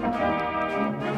Música